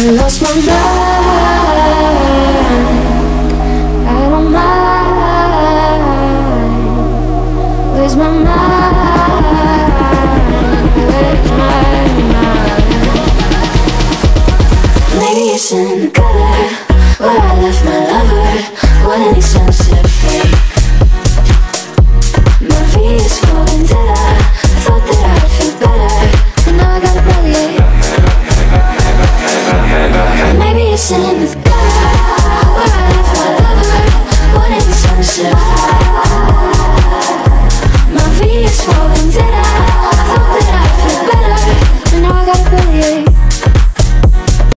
I lost my mind. I don't mind. Where's my mind? Where's my mind? Maybe it's in the gutter where I left my lover. dancing with